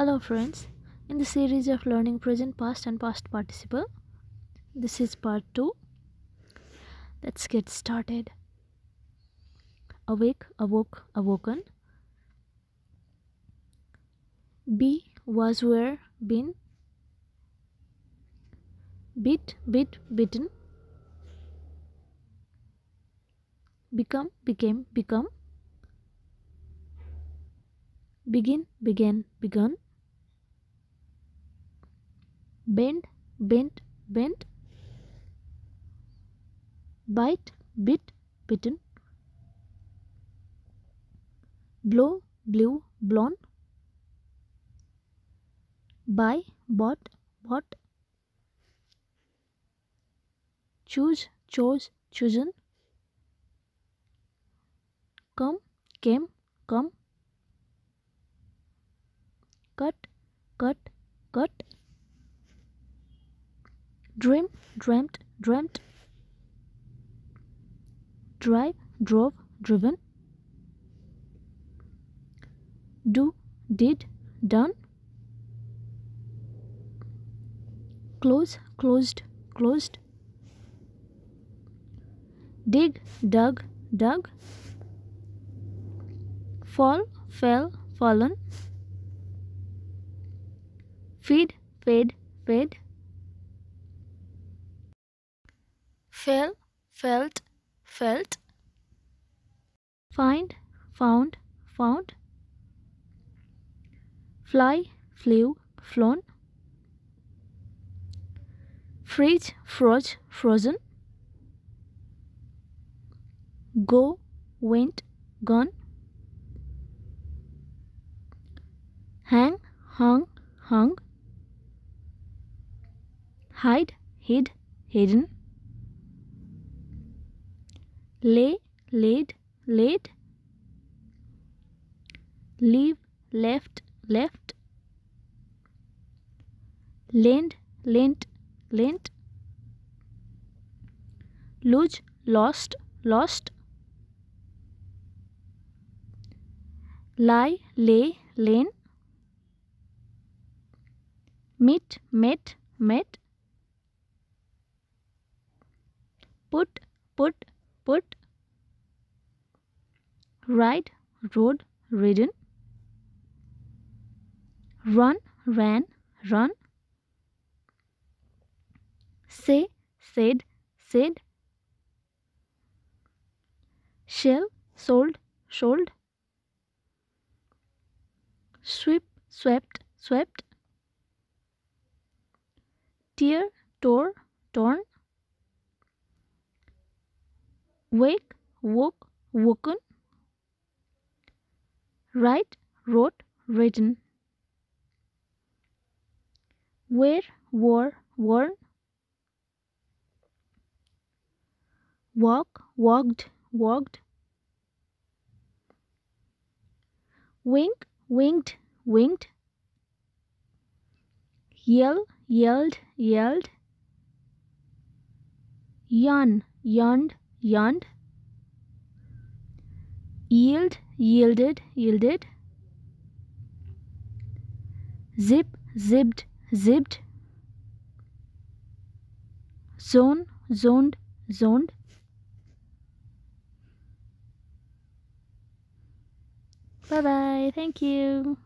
Hello friends, in the series of learning present past and past participle, this is part 2. Let's get started. Awake, awoke, awoken. Be, was, were, been. Bit, bit, bitten. Become, became, become. Begin, began, begun. Bend, bent, bent. Bite, bit, bitten. Blow, blew, blown. Buy, bought, bought. Choose, chose, chosen. Come, came, come. Cut, cut, cut. Dream, dreamt, dreamt. Drive, drove, driven. Do, did, done. Close, closed, closed. Dig, dug, dug. Fall, fell, fallen. Feed, fed, fed. Fell, felt, felt. Find, found, found. Fly, flew, flown. Freeze, froze, frozen. Go, went, gone. Hang, hung, hung. Hide, hid, hidden. Lay, laid laid, leave, left left, lend, lent lent, lose, lost lost, lie, lay, lain, meet, met met, put put put. Ride, rode, ridden. Run, ran, run. Say, said, said. Shell, sold, sold. Sweep, swept, swept. Tear, tore, Wake, woke, woken. Write, wrote, written. Wear, wore, worn. Walk, walked, walked. Wink, winked, winked. Yell, yelled, yelled. Yawn, yawned, yawned. Yield, yielded, yielded. Zip, zipped, zipped. Zone, zoned, zoned. Bye bye. Thank you.